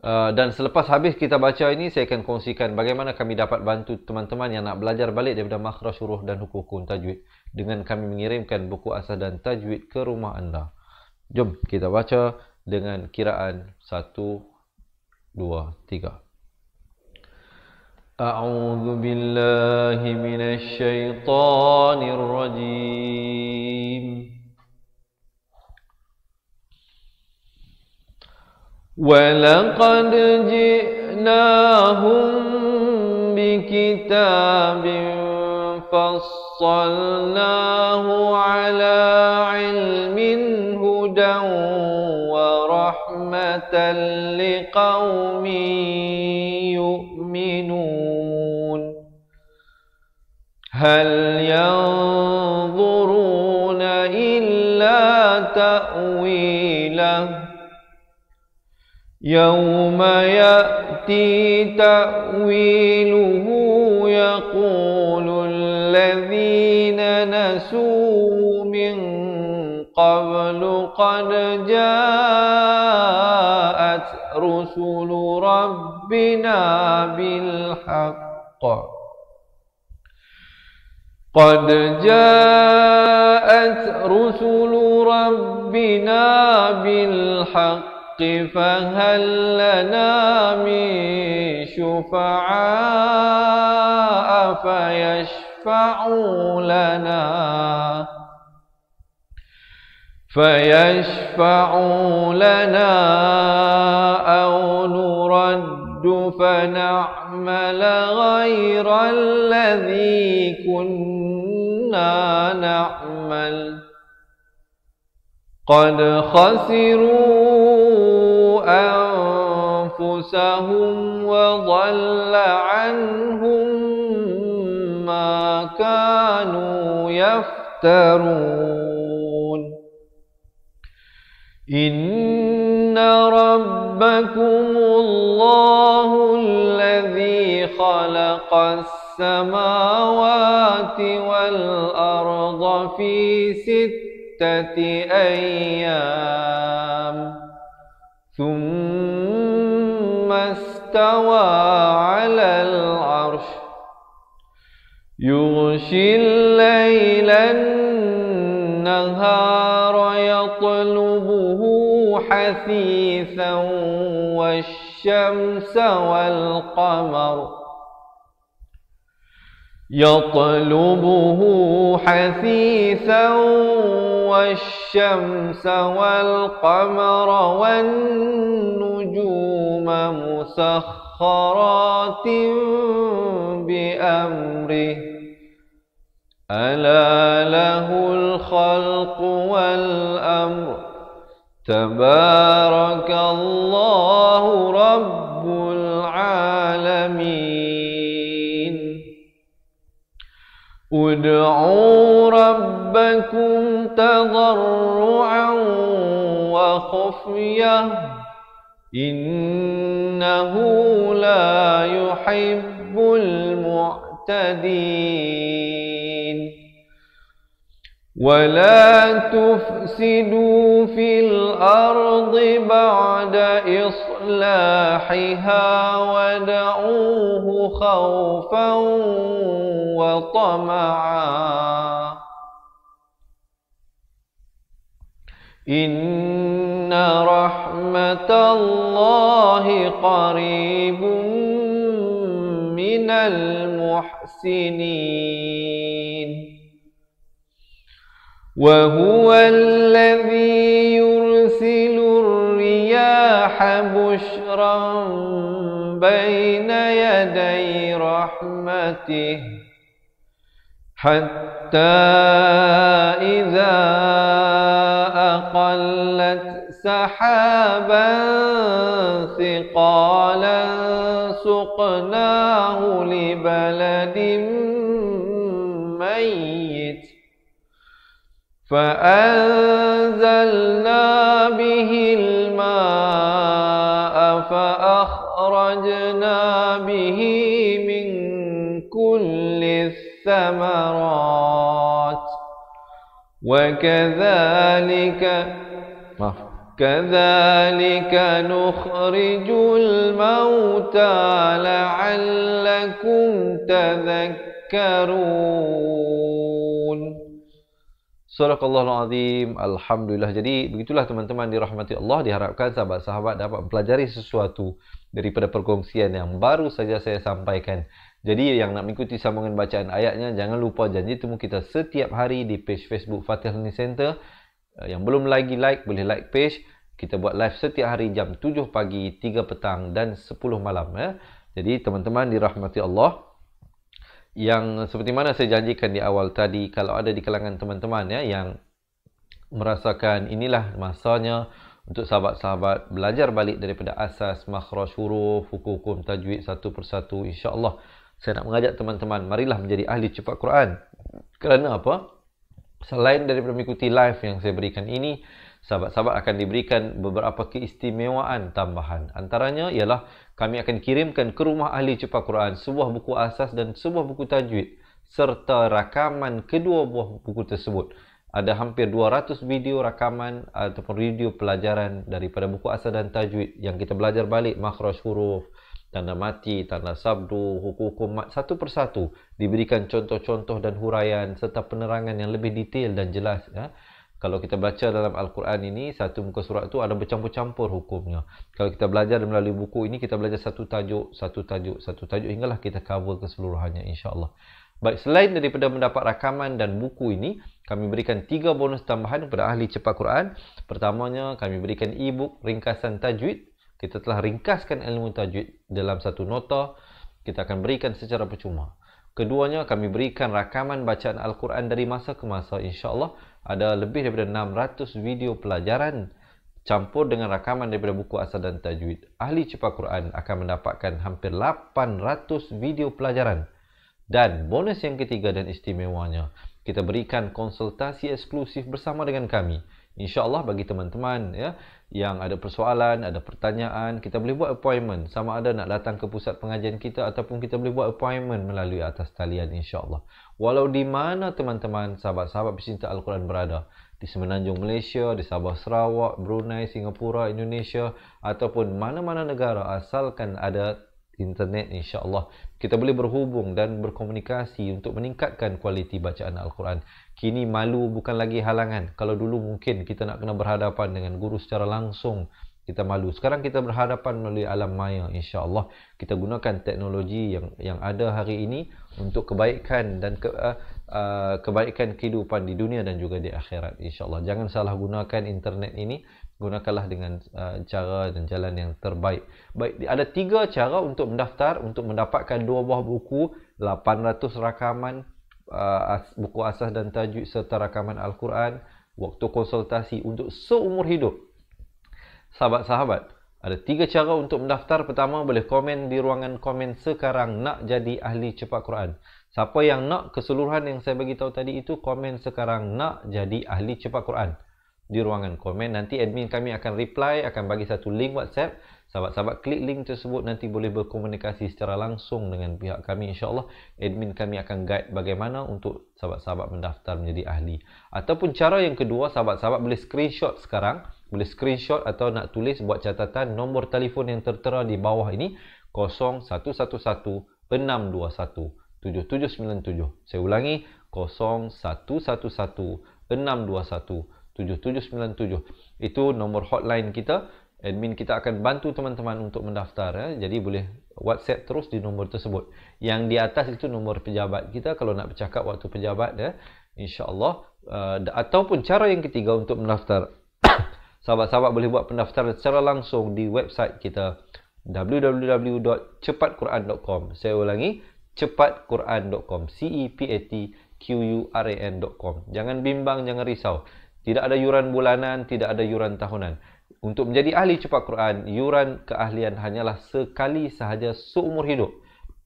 Uh, dan selepas habis kita baca ini saya akan kongsikan bagaimana kami dapat bantu teman-teman yang nak belajar balik daripada makhraj huruf dan hukum tajwid dengan kami mengirimkan buku asal dan tajwid ke rumah anda. Jom kita baca dengan kiraan 1 2 3 أعوذ بالله من الشيطان الرجيم ولقد جئناهم بكتاب فصلناه على علم هدى ورحمة لقوم يؤمنون هل ينظرون إلا تأويله يوم يأتي تأويله يقول الذين نسوا من قبل قد جاءت رسل ربنا بالحق. قد جاءت رسل ربنا بالحق فهل لنا من شفعاء فيشفعوا لنا. فيشفعوا لنا أو نرد فنعمل غير الذي كنا نعمل. قد خسروا أنفسهم وضل عنهم كانوا يفترون. إن ربكم الله الذي خلق السماوات والأرض في ستة أيام ثم استوى على العرش يغشي الليل النهار يطلبه حثيثا والشمس والقمر يطلبه حثيثا والشمس والقمر والنجوم مسخرات بأمره ألا له الخلق والأمر. تبارك الله رب العالمين. ادعوا ربكم تضرعا وخفيه إنه لا يحب المعتدين. ولا تفسدوا في الأرض بعد اصلاحها ودعوه خوفا وطمعا ان رحمه الله قريب من المحسنين وهو الذي يرسل الرياح بشرا بين يدي رحمته حتى إذا أقلت سحابا ثقالا سقناه لبلد فأنزلنا به الماء فأخرجنا به من كل الثمرات وكذلك كذلك نخرج الموتى لعلكم تذكرون. Surah Azim. Alhamdulillah. Jadi begitulah teman-teman dirahmati Allah. Diharapkan sahabat-sahabat dapat mempelajari sesuatu daripada perkongsian yang baru saja saya sampaikan. Jadi yang nak mengikuti sambungan bacaan ayatnya, jangan lupa janji temu kita setiap hari di page Facebook Fatih Learning Center. Eh, yang belum lagi like, boleh like page. Kita buat live setiap hari jam 7 pagi, 3 petang dan 10 malam. Ya. Jadi teman-teman dirahmati Allah yang seperti mana saya janjikan di awal tadi kalau ada di kalangan teman-teman ya yang merasakan inilah masanya untuk sahabat-sahabat belajar balik daripada asas makhraj huruf hukum-hukum tajwid satu persatu insya-Allah saya nak mengajak teman-teman marilah menjadi ahli cepat Quran. Kerana apa? Selain daripada mengikuti live yang saya berikan ini sahabat-sahabat akan diberikan beberapa keistimewaan tambahan. Antaranya ialah kami akan kirimkan ke rumah ahli cepat Quran sebuah buku asas dan sebuah buku tajwid serta rakaman kedua buah buku tersebut. Ada hampir 200 video rakaman ataupun video pelajaran daripada buku asas dan tajwid yang kita belajar balik makhraj huruf, tanda mati, tanda sabdu, hukum-hukum mat satu persatu diberikan contoh-contoh dan huraian serta penerangan yang lebih detail dan jelas ya kalau kita baca dalam Al-Quran ini, satu muka surat itu ada bercampur-campur hukumnya. Kalau kita belajar melalui buku ini, kita belajar satu tajuk, satu tajuk, satu tajuk, hinggalah kita cover keseluruhannya insyaAllah. Baik, selain daripada mendapat rakaman dan buku ini, kami berikan tiga bonus tambahan kepada ahli cepat Quran. Pertamanya, kami berikan e-book ringkasan tajwid. Kita telah ringkaskan ilmu tajwid dalam satu nota. Kita akan berikan secara percuma. Keduanya, kami berikan rakaman bacaan Al-Quran dari masa ke masa insyaAllah ada lebih daripada 600 video pelajaran campur dengan rakaman daripada buku asal dan tajwid. Ahli cepat Quran akan mendapatkan hampir 800 video pelajaran. Dan bonus yang ketiga dan istimewanya, kita berikan konsultasi eksklusif bersama dengan kami. InsyaAllah bagi teman-teman ya, yang ada persoalan, ada pertanyaan, kita boleh buat appointment. Sama ada nak datang ke pusat pengajian kita ataupun kita boleh buat appointment melalui atas talian insyaAllah. Walau di mana teman-teman, sahabat-sahabat pecinta Al-Quran berada. Di Semenanjung Malaysia, di Sabah Sarawak, Brunei, Singapura, Indonesia ataupun mana-mana negara asalkan ada internet insya-Allah kita boleh berhubung dan berkomunikasi untuk meningkatkan kualiti bacaan al-Quran. Kini malu bukan lagi halangan. Kalau dulu mungkin kita nak kena berhadapan dengan guru secara langsung, kita malu. Sekarang kita berhadapan melalui alam maya insya-Allah. Kita gunakan teknologi yang yang ada hari ini untuk kebaikan dan ke, uh, uh, kebaikan kehidupan di dunia dan juga di akhirat insya-Allah. Jangan salah gunakan internet ini gunakanlah dengan uh, cara dan jalan yang terbaik. Baik, ada tiga cara untuk mendaftar untuk mendapatkan dua buah buku, 800 rakaman uh, buku asas dan tajwid serta rakaman Al-Quran, waktu konsultasi untuk seumur hidup. Sahabat-sahabat, ada tiga cara untuk mendaftar. Pertama, boleh komen di ruangan komen sekarang nak jadi ahli cepat Quran. Siapa yang nak keseluruhan yang saya bagi tahu tadi itu komen sekarang nak jadi ahli cepat Quran di ruangan komen. Nanti admin kami akan reply, akan bagi satu link WhatsApp. Sahabat-sahabat klik link tersebut nanti boleh berkomunikasi secara langsung dengan pihak kami insyaAllah. Admin kami akan guide bagaimana untuk sahabat-sahabat mendaftar menjadi ahli. Ataupun cara yang kedua, sahabat-sahabat boleh screenshot sekarang. Boleh screenshot atau nak tulis buat catatan nombor telefon yang tertera di bawah ini 0111 621 7797. Saya ulangi 0111 621 7797 itu nomor hotline kita admin kita akan bantu teman-teman untuk mendaftar ya. jadi boleh whatsapp terus di nombor tersebut. Yang di atas itu nombor pejabat kita kalau nak bercakap waktu pejabat ya insyaallah uh, ataupun cara yang ketiga untuk mendaftar. Sahabat-sahabat boleh buat pendaftaran secara langsung di website kita www.cepatquran.com saya ulangi cepatquran.com c e p a t q u r a n.com jangan bimbang jangan risau. Tidak ada yuran bulanan, tidak ada yuran tahunan. Untuk menjadi ahli cepat Quran, yuran keahlian hanyalah sekali sahaja seumur hidup.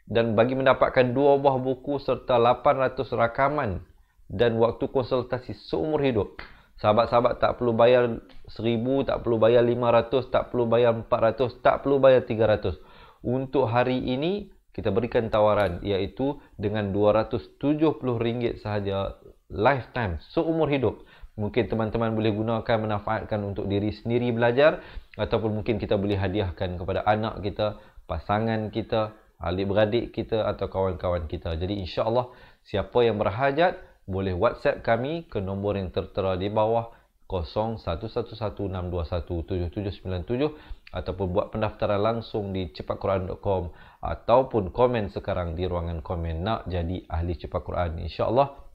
Dan bagi mendapatkan dua buah buku serta 800 rakaman dan waktu konsultasi seumur hidup. Sahabat-sahabat tak perlu bayar 1000, tak perlu bayar 500, tak perlu bayar 400, tak perlu bayar 300. Untuk hari ini, kita berikan tawaran iaitu dengan RM270 sahaja lifetime, seumur hidup. Mungkin teman-teman boleh gunakan manfaatkan untuk diri sendiri belajar ataupun mungkin kita boleh hadiahkan kepada anak kita, pasangan kita, adik-beradik kita atau kawan-kawan kita. Jadi insya-Allah siapa yang berhajat boleh WhatsApp kami ke nombor yang tertera di bawah 011162177797 ataupun buat pendaftaran langsung di cepatquran.com ataupun komen sekarang di ruangan komen nak jadi ahli cepat Quran insya-Allah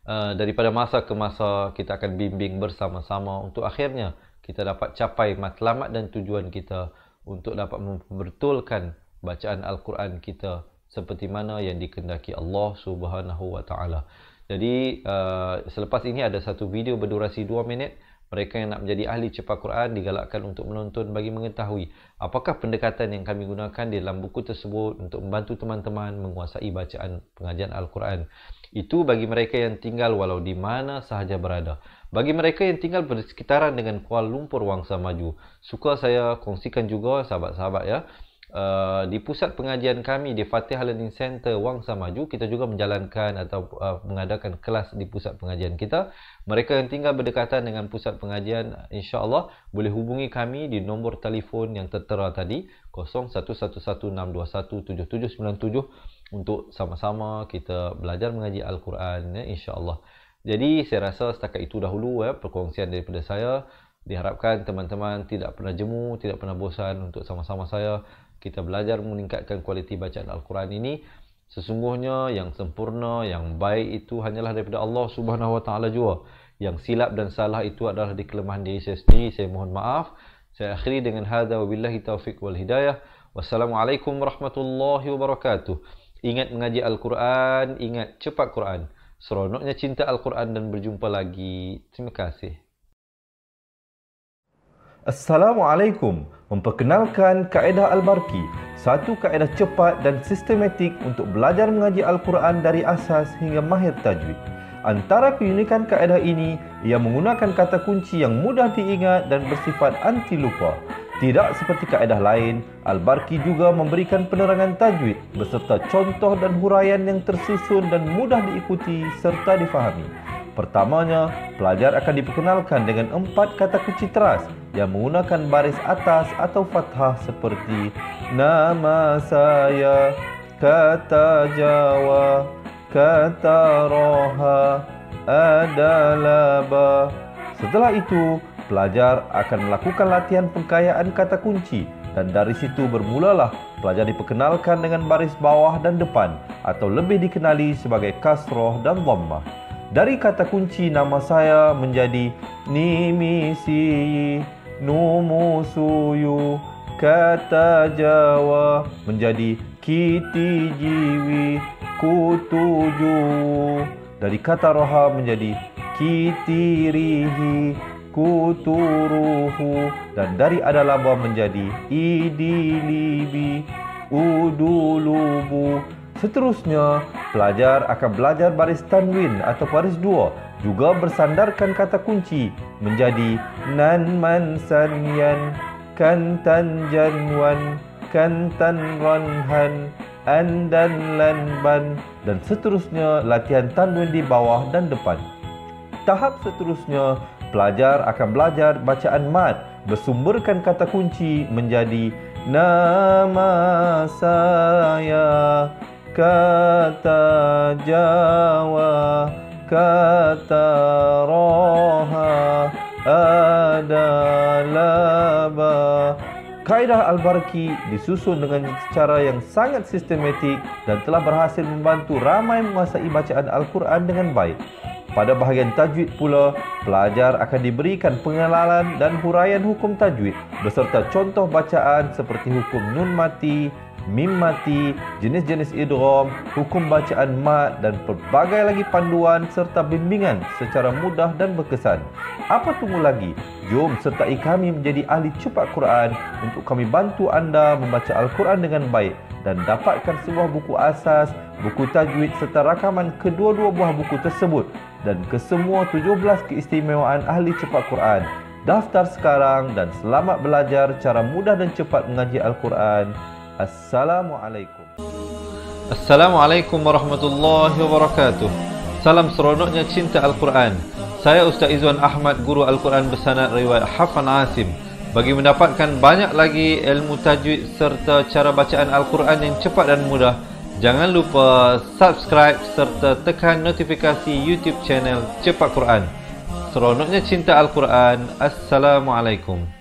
Uh, daripada masa ke masa kita akan bimbing bersama-sama untuk akhirnya kita dapat capai matlamat dan tujuan kita untuk dapat membetulkan bacaan al-Quran kita seperti mana yang dikendaki Allah Subhanahu wa taala. Jadi uh, selepas ini ada satu video berdurasi 2 minit mereka yang nak menjadi ahli cepat Quran digalakkan untuk menonton bagi mengetahui apakah pendekatan yang kami gunakan di dalam buku tersebut untuk membantu teman-teman menguasai bacaan pengajian Al-Quran. Itu bagi mereka yang tinggal walau di mana sahaja berada. Bagi mereka yang tinggal bersekitaran dengan Kuala Lumpur Wangsa Maju, suka saya kongsikan juga sahabat-sahabat ya. Uh, di pusat pengajian kami di Fatihah Learning Center Wangsa Maju kita juga menjalankan atau uh, mengadakan kelas di pusat pengajian kita mereka yang tinggal berdekatan dengan pusat pengajian insya-Allah boleh hubungi kami di nombor telefon yang tertera tadi 011162177797 untuk sama-sama kita belajar mengaji Al-Quran ya, insya-Allah. Jadi saya rasa setakat itu dahulu ya perkongsian daripada saya. Diharapkan teman-teman tidak pernah jemu, tidak pernah bosan untuk sama-sama saya kita belajar meningkatkan kualiti bacaan Al-Quran ini. Sesungguhnya yang sempurna, yang baik itu hanyalah daripada Allah Subhanahu Wa Taala jua. Yang silap dan salah itu adalah di kelemahan diri saya sendiri. Saya mohon maaf. Saya akhiri dengan hadza wabillahi taufik wal hidayah. Wassalamualaikum warahmatullahi wabarakatuh. Ingat mengaji Al-Quran, ingat cepat Quran. Seronoknya cinta Al-Quran dan berjumpa lagi. Terima kasih. Assalamualaikum. Memperkenalkan kaedah Al-Barki, satu kaedah cepat dan sistematik untuk belajar mengaji Al-Quran dari asas hingga mahir tajwid. Antara keunikan kaedah ini, ia menggunakan kata kunci yang mudah diingat dan bersifat anti lupa. Tidak seperti kaedah lain, Al-Barki juga memberikan penerangan tajwid beserta contoh dan huraian yang tersusun dan mudah diikuti serta difahami. Pertamanya, pelajar akan diperkenalkan dengan empat kata kunci teras yang menggunakan baris atas atau fathah seperti Nama saya, kata Jawa, kata Roha, adalah ba. Setelah itu, pelajar akan melakukan latihan pengkayaan kata kunci dan dari situ bermulalah pelajar diperkenalkan dengan baris bawah dan depan atau lebih dikenali sebagai kasroh dan dhammah. Dari kata kunci nama saya menjadi Nimisi Numusuyu Kata Jawa menjadi Kiti Jiwi Kutuju. Dari kata roha menjadi Kitirihi Kuturuhu. Dan dari adalaba menjadi Idilibi Udulubu Seterusnya, pelajar akan belajar baris tanwin atau baris dua juga bersandarkan kata kunci menjadi nan man san yan kan tan jan wan kan tan ran han an dan lan ban dan seterusnya latihan tanwin di bawah dan depan. Tahap seterusnya, pelajar akan belajar bacaan mat bersumberkan kata kunci menjadi nama saya kata Jawa kata Roha adalah ba. Kaedah Al-Barki disusun dengan cara yang sangat sistematik dan telah berhasil membantu ramai menguasai bacaan Al-Quran dengan baik. Pada bahagian tajwid pula, pelajar akan diberikan pengenalan dan huraian hukum tajwid beserta contoh bacaan seperti hukum nun mati, mim mati, jenis-jenis idgham, hukum bacaan mat dan pelbagai lagi panduan serta bimbingan secara mudah dan berkesan. Apa tunggu lagi? Jom sertai kami menjadi ahli cepat Quran untuk kami bantu anda membaca Al-Quran dengan baik dan dapatkan sebuah buku asas, buku tajwid serta rakaman kedua-dua buah buku tersebut dan kesemua 17 keistimewaan ahli cepat Quran. Daftar sekarang dan selamat belajar cara mudah dan cepat mengaji Al-Quran. Assalamualaikum. Assalamualaikum warahmatullahi wabarakatuh. Salam seronoknya cinta Al-Quran. Saya Ustaz Izwan Ahmad, Guru Al-Quran bersanad riwayat Hafan Asim. Bagi mendapatkan banyak lagi ilmu tajwid serta cara bacaan Al-Quran yang cepat dan mudah, jangan lupa subscribe serta tekan notifikasi YouTube channel Cepat Quran. Seronoknya cinta Al-Quran. Assalamualaikum.